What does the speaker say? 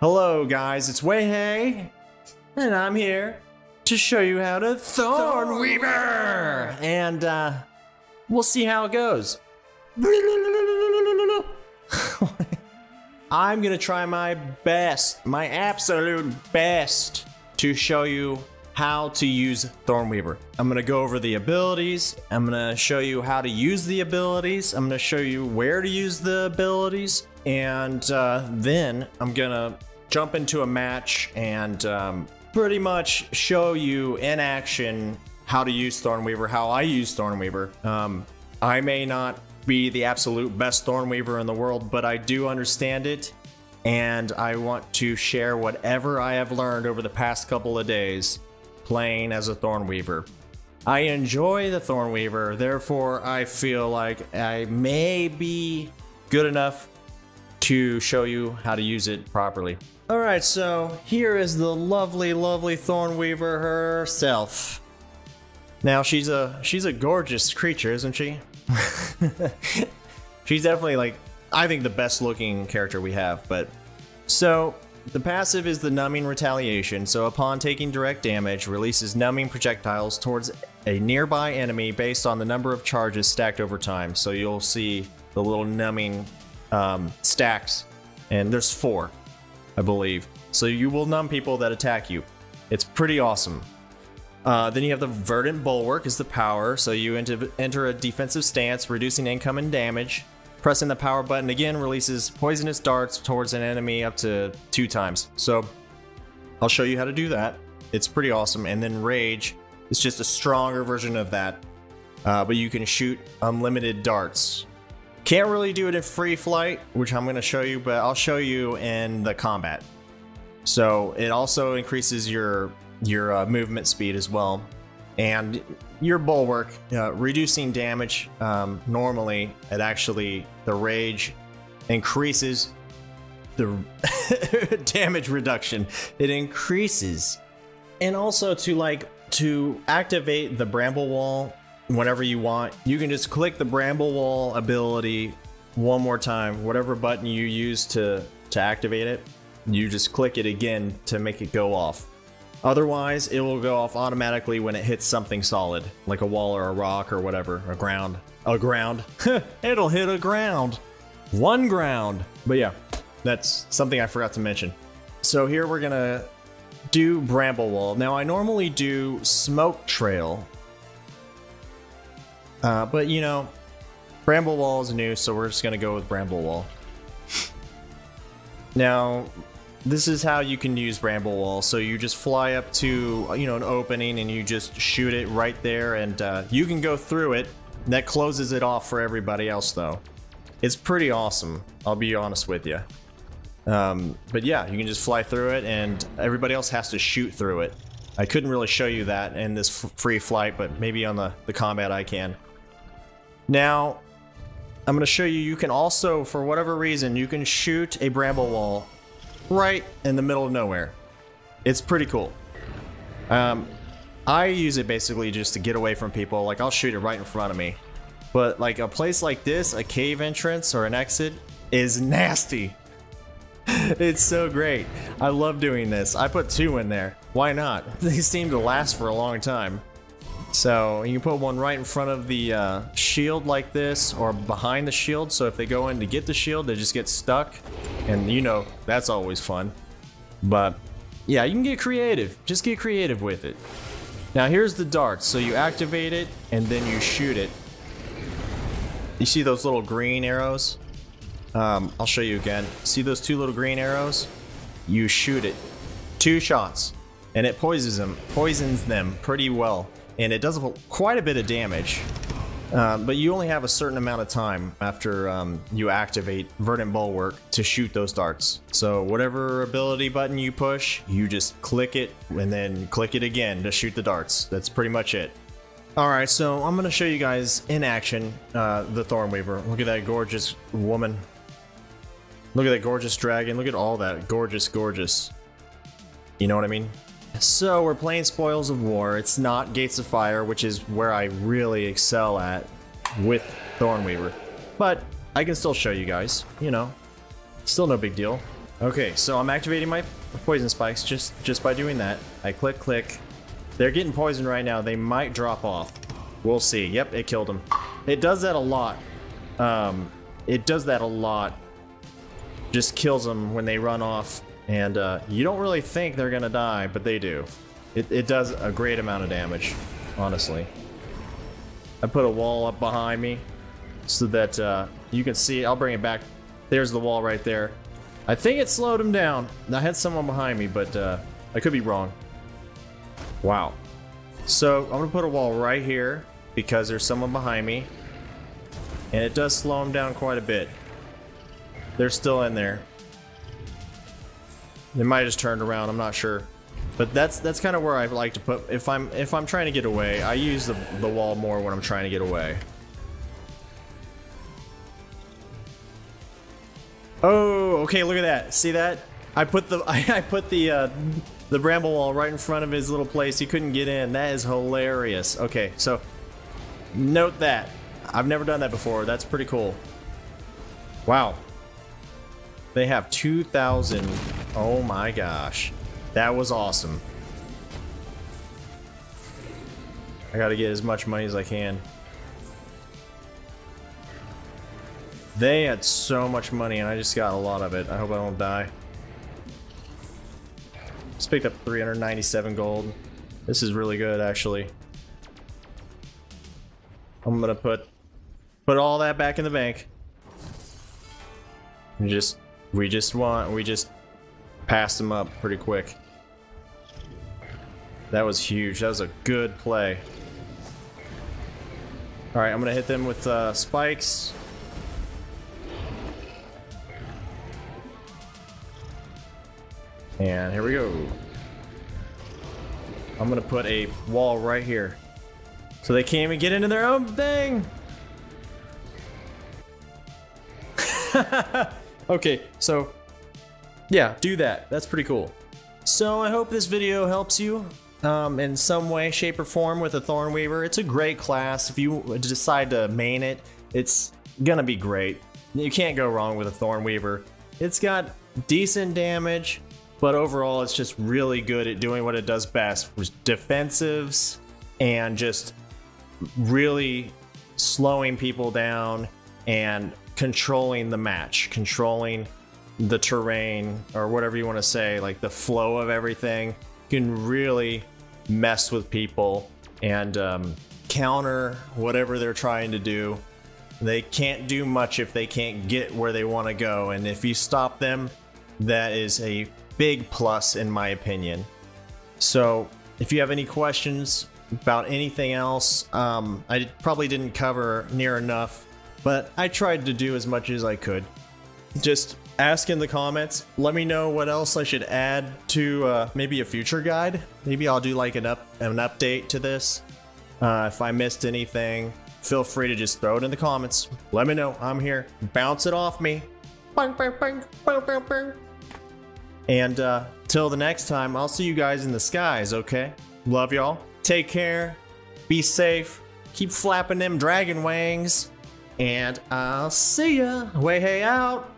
Hello, guys, it's WayHay, and I'm here to show you how to Thornweaver! And, uh, we'll see how it goes. I'm gonna try my best, my absolute best, to show you how to use Thornweaver. I'm gonna go over the abilities, I'm gonna show you how to use the abilities, I'm gonna show you where to use the abilities, and uh, then I'm gonna jump into a match and um, pretty much show you in action how to use Thornweaver, how I use Thornweaver. Um, I may not be the absolute best Thornweaver in the world, but I do understand it, and I want to share whatever I have learned over the past couple of days playing as a Thornweaver. I enjoy the Thornweaver, therefore I feel like I may be good enough to show you how to use it properly. Alright, so here is the lovely, lovely Thornweaver herself. Now she's a she's a gorgeous creature, isn't she? she's definitely like I think the best looking character we have, but so the passive is the numbing retaliation, so upon taking direct damage, releases numbing projectiles towards a nearby enemy based on the number of charges stacked over time. So you'll see the little numbing um, stacks, and there's four, I believe. So you will numb people that attack you. It's pretty awesome. Uh, then you have the Verdant Bulwark is the power, so you enter, enter a defensive stance, reducing incoming damage. Pressing the power button again releases poisonous darts towards an enemy up to two times. So I'll show you how to do that. It's pretty awesome. And then Rage is just a stronger version of that, uh, but you can shoot unlimited darts. Can't really do it in free flight, which I'm going to show you, but I'll show you in the combat. So it also increases your your uh, movement speed as well, and your bulwark, uh, reducing damage. Um, normally, it actually the rage increases the damage reduction. It increases, and also to like to activate the bramble wall whenever you want, you can just click the bramble wall ability one more time. Whatever button you use to to activate it, you just click it again to make it go off. Otherwise, it will go off automatically when it hits something solid, like a wall or a rock or whatever, a ground. A ground. It'll hit a ground. One ground. But yeah, that's something I forgot to mention. So here we're gonna do Bramble Wall. Now I normally do Smoke Trail. Uh, but you know, Bramble Wall is new, so we're just gonna go with Bramble Wall. now, this is how you can use Bramble Wall. So you just fly up to you know an opening and you just shoot it right there, and uh, you can go through it. That closes it off for everybody else, though. It's pretty awesome. I'll be honest with you. Um, but yeah, you can just fly through it, and everybody else has to shoot through it. I couldn't really show you that in this free flight, but maybe on the, the combat I can. Now, I'm going to show you, you can also, for whatever reason, you can shoot a bramble wall right in the middle of nowhere. It's pretty cool. Um, I use it basically just to get away from people. Like, I'll shoot it right in front of me. But, like, a place like this, a cave entrance or an exit, is nasty. it's so great. I love doing this. I put two in there. Why not? They seem to last for a long time. So you can put one right in front of the uh, shield like this or behind the shield. So if they go in to get the shield, they just get stuck. And you know, that's always fun. But yeah, you can get creative. Just get creative with it. Now here's the dart. So you activate it and then you shoot it. You see those little green arrows? Um, I'll show you again. See those two little green arrows? You shoot it. Two shots. And it poisons them, poisons them pretty well. And it does quite a bit of damage. Um, but you only have a certain amount of time after um, you activate Verdant Bulwark to shoot those darts. So whatever ability button you push, you just click it and then click it again to shoot the darts. That's pretty much it. Alright, so I'm going to show you guys in action uh, the Thornweaver. Look at that gorgeous woman. Look at that gorgeous dragon. Look at all that. Gorgeous, gorgeous. You know what I mean? So we're playing Spoils of War. It's not Gates of Fire, which is where I really excel at with Thornweaver. But I can still show you guys, you know. Still no big deal. Okay, so I'm activating my poison spikes just just by doing that. I click, click. They're getting poisoned right now. They might drop off. We'll see. Yep, it killed them. It does that a lot. Um, it does that a lot. Just kills them when they run off. And uh, you don't really think they're to die, but they do. It, it does a great amount of damage, honestly. I put a wall up behind me so that uh, you can see. I'll bring it back. There's the wall right there. I think it slowed him down. I had someone behind me, but uh, I could be wrong. Wow. So I'm gonna put a wall right here because there's someone behind me. And it does slow him down quite a bit. They're still in there. They might have just turned around, I'm not sure. But that's that's kind of where I like to put if I'm if I'm trying to get away, I use the the wall more when I'm trying to get away. Oh, okay, look at that. See that? I put the I, put the uh, the bramble wall right in front of his little place. He couldn't get in. That is hilarious. Okay, so note that. I've never done that before. That's pretty cool. Wow. They have 2,000. Oh my gosh. That was awesome. I gotta get as much money as I can. They had so much money and I just got a lot of it. I hope I don't die. Just picked up 397 gold. This is really good actually. I'm gonna put put all that back in the bank. We just we just want we just passed them up pretty quick. That was huge. That was a good play. Alright, I'm gonna hit them with uh, spikes. And here we go. I'm gonna put a wall right here. So they can't even get into their own thing! okay, so yeah, do that. That's pretty cool. So I hope this video helps you um, in some way, shape, or form with a Thornweaver. It's a great class. If you decide to main it, it's gonna be great. You can't go wrong with a Thornweaver. It's got decent damage, but overall, it's just really good at doing what it does best, which defensives and just really slowing people down and controlling the match, controlling the terrain or whatever you want to say, like the flow of everything. can really mess with people and um, counter whatever they're trying to do. They can't do much if they can't get where they want to go, and if you stop them, that is a big plus in my opinion. So if you have any questions about anything else, um, I probably didn't cover near enough, but I tried to do as much as I could. Just ask in the comments. Let me know what else I should add to uh, maybe a future guide. Maybe I'll do like an up an update to this. Uh, if I missed anything, feel free to just throw it in the comments. Let me know. I'm here. Bounce it off me. Bang, bang, bang, bang, bang, bang. And uh, till the next time, I'll see you guys in the skies, okay? Love y'all. Take care. Be safe. Keep flapping them dragon wings. And I'll see ya. WayHay out.